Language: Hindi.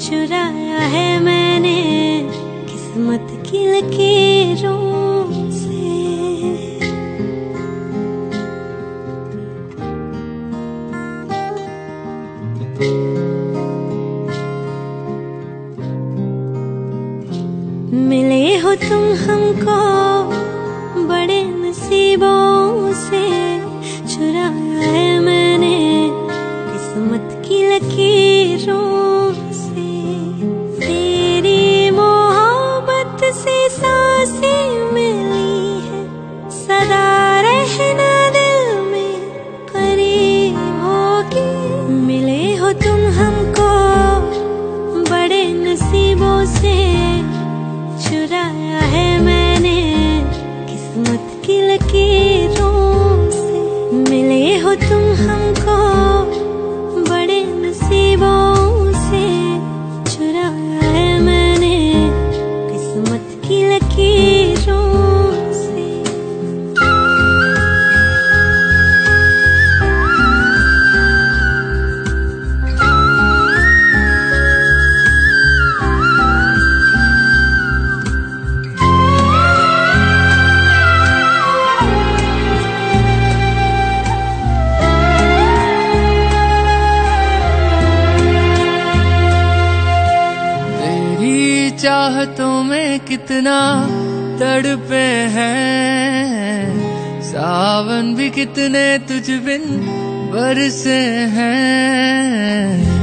चुराया है मैंने किस्मत की लकीरों मिले हो तुम हमको बड़े नसीबों से। चुराया है मैंने किस्मत की लकीरों की लकीरों से मिले हो तुम हमको। बड़े नसीबों से चुराया मैंने किस्मत की लकीरों। चाहतों में कितना तड़पे हैं। सावन भी कितने तुझ बिन बरसे हैं।